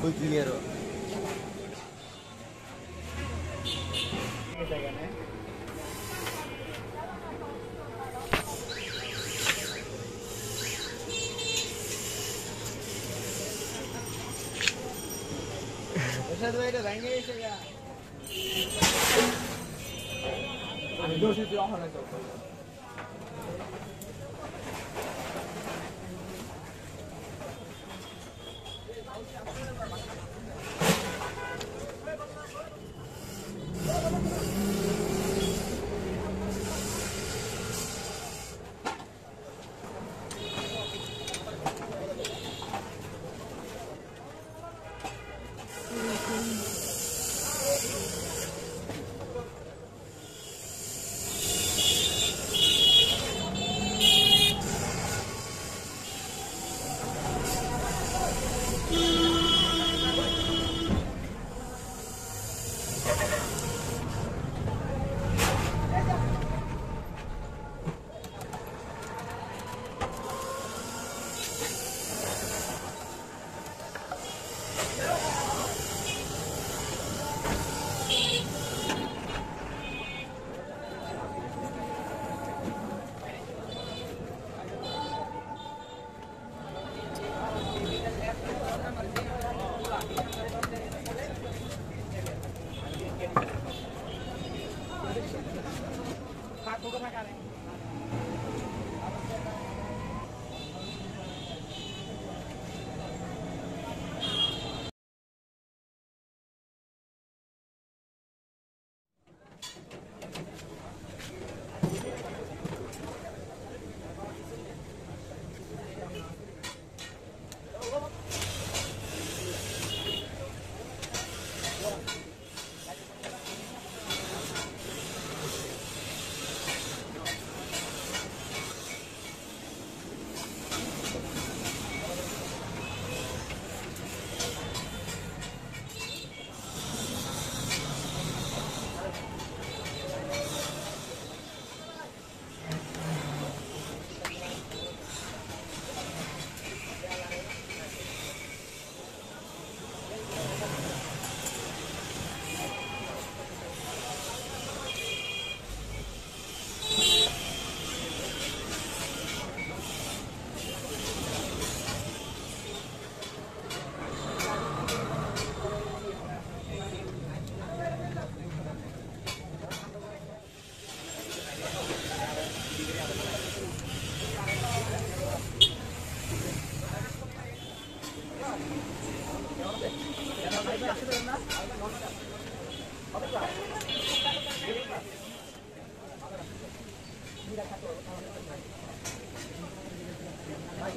খুবই ক্লিয়ার আমি দোষী তুই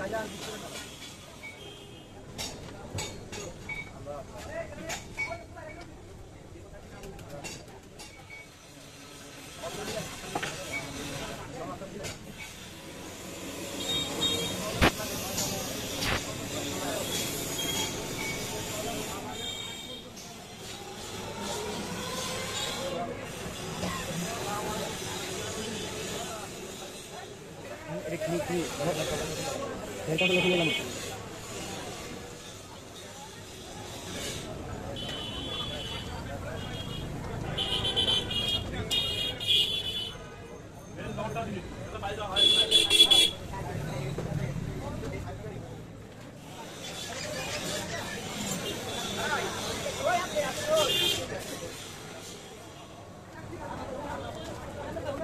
ini kini kini ಡೆಲ್ಟಾದಲ್ಲಿ ಸಿಗಲ್ಲ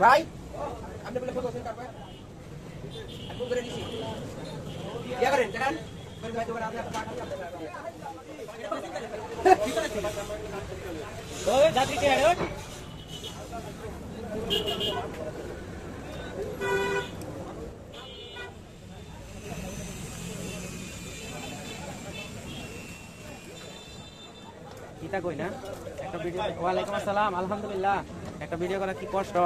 Right? Anda boleh foto sini karpet. কিতা কই না? একটা ভিডিও ওয়ালাইকুম আসসালাম আলহামদুলিল্লাহ। একটা ভিডিও করা কি কষ্ট?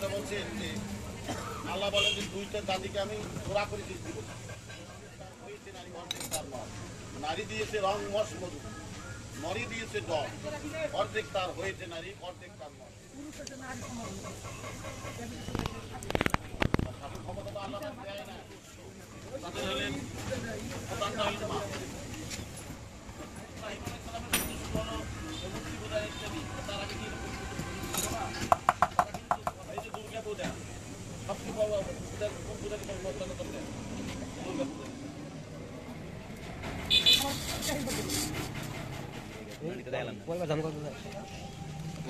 যেটা বলছেন যে আল্লাহ বলেন যে দুইটা জাতিকে আমি ঘোরা করে করছি হয়েছে নারী দিয়েছে রং মস মধু। নরী দিয়েছে ডর অর্ধেক তার হয়েছে নারী, অর্ধেক তার ক্ষমতা তো আল্লাহ দেয় না। হলেন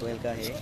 कोयल का है।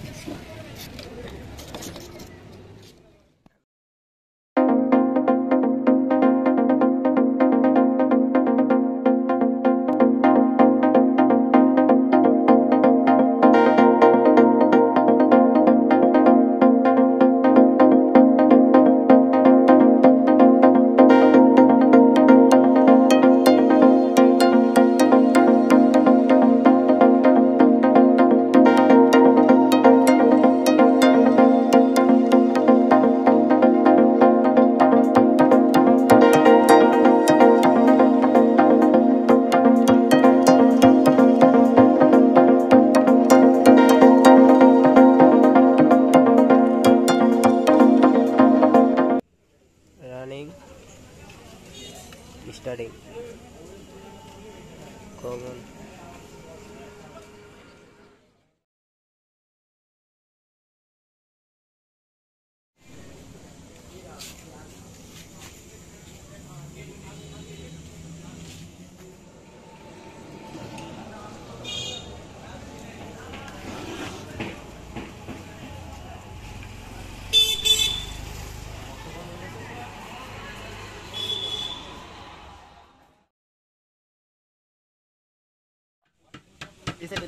এই সাইডে